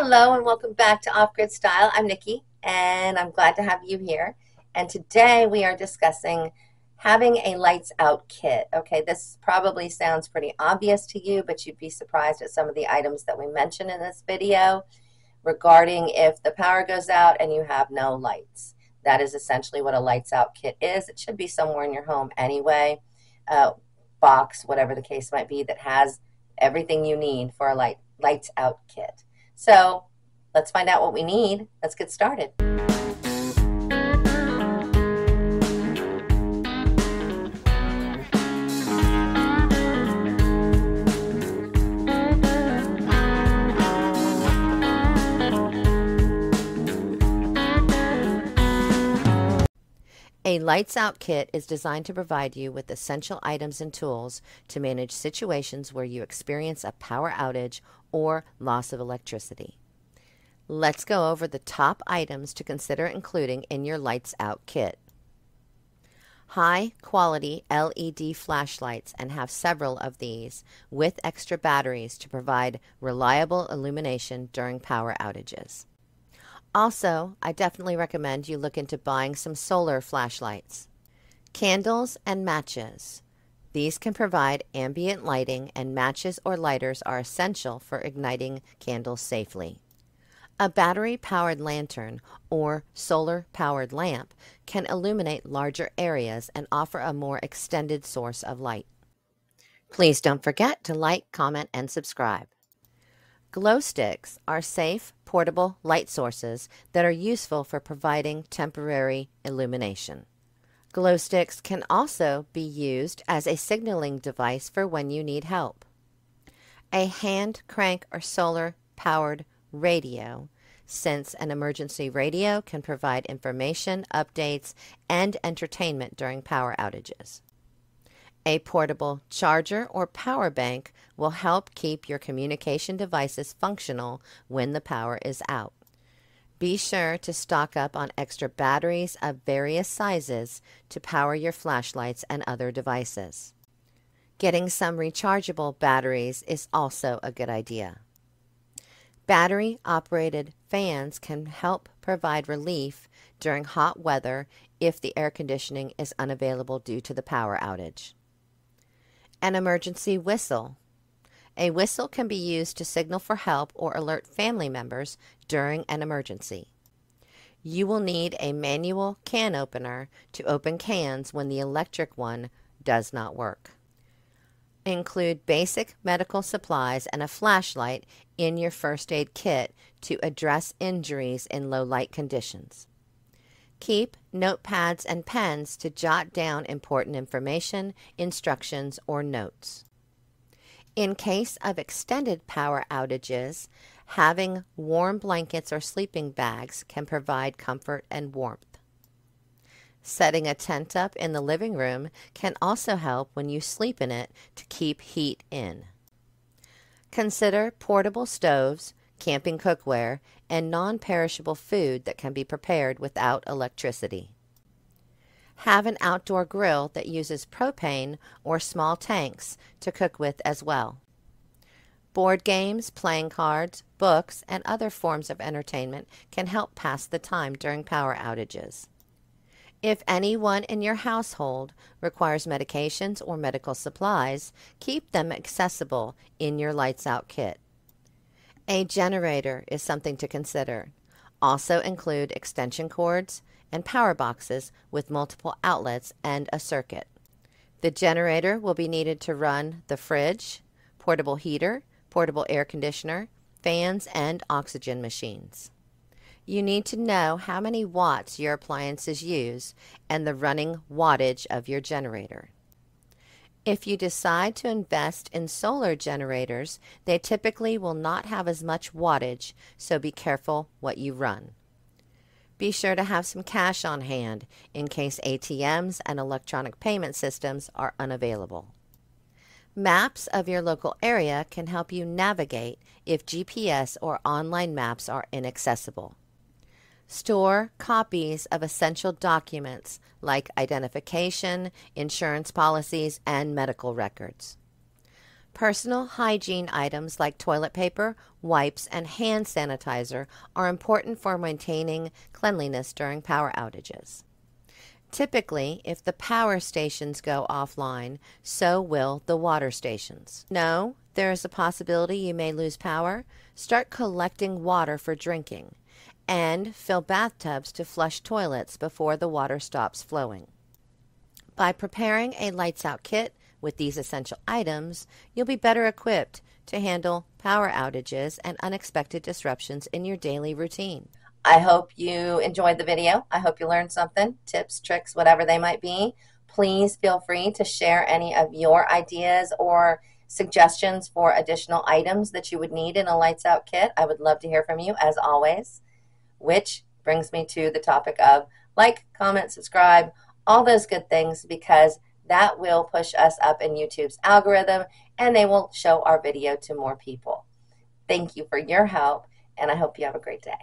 Hello and welcome back to Off Grid Style. I'm Nikki and I'm glad to have you here. And today we are discussing having a lights out kit. Okay, this probably sounds pretty obvious to you, but you'd be surprised at some of the items that we mention in this video regarding if the power goes out and you have no lights. That is essentially what a lights out kit is. It should be somewhere in your home anyway, uh, box, whatever the case might be, that has everything you need for a light lights out kit. So let's find out what we need. Let's get started. A Lights Out kit is designed to provide you with essential items and tools to manage situations where you experience a power outage or loss of electricity. Let's go over the top items to consider including in your Lights Out kit. High quality LED flashlights and have several of these with extra batteries to provide reliable illumination during power outages. Also, I definitely recommend you look into buying some solar flashlights. Candles and matches. These can provide ambient lighting, and matches or lighters are essential for igniting candles safely. A battery powered lantern or solar powered lamp can illuminate larger areas and offer a more extended source of light. Please don't forget to like, comment, and subscribe. Glow sticks are safe, portable light sources that are useful for providing temporary illumination. Glow sticks can also be used as a signaling device for when you need help. A hand crank or solar powered radio, since an emergency radio can provide information, updates, and entertainment during power outages. A portable charger or power bank will help keep your communication devices functional when the power is out. Be sure to stock up on extra batteries of various sizes to power your flashlights and other devices. Getting some rechargeable batteries is also a good idea. Battery operated fans can help provide relief during hot weather if the air conditioning is unavailable due to the power outage. An emergency whistle. A whistle can be used to signal for help or alert family members during an emergency. You will need a manual can opener to open cans when the electric one does not work. Include basic medical supplies and a flashlight in your first aid kit to address injuries in low light conditions. Keep notepads and pens to jot down important information, instructions, or notes. In case of extended power outages, having warm blankets or sleeping bags can provide comfort and warmth. Setting a tent up in the living room can also help when you sleep in it to keep heat in. Consider portable stoves, camping cookware, and non perishable food that can be prepared without electricity. Have an outdoor grill that uses propane or small tanks to cook with as well. Board games, playing cards, books, and other forms of entertainment can help pass the time during power outages. If anyone in your household requires medications or medical supplies, keep them accessible in your Lights Out kit. A generator is something to consider. Also include extension cords and power boxes with multiple outlets and a circuit. The generator will be needed to run the fridge, portable heater, portable air conditioner, fans, and oxygen machines. You need to know how many watts your appliances use and the running wattage of your generator. If you decide to invest in solar generators, they typically will not have as much wattage, so be careful what you run. Be sure to have some cash on hand in case ATMs and electronic payment systems are unavailable. Maps of your local area can help you navigate if GPS or online maps are inaccessible. Store copies of essential documents like identification, insurance policies, and medical records. Personal hygiene items like toilet paper, wipes, and hand sanitizer are important for maintaining cleanliness during power outages. Typically, if the power stations go offline, so will the water stations. No, there is a possibility you may lose power. Start collecting water for drinking and fill bathtubs to flush toilets before the water stops flowing. By preparing a lights out kit with these essential items, you'll be better equipped to handle power outages and unexpected disruptions in your daily routine. I hope you enjoyed the video. I hope you learned something, tips, tricks, whatever they might be. Please feel free to share any of your ideas or suggestions for additional items that you would need in a lights out kit. I would love to hear from you as always, which brings me to the topic of like, comment, subscribe, all those good things because that will push us up in YouTube's algorithm and they will show our video to more people. Thank you for your help and I hope you have a great day.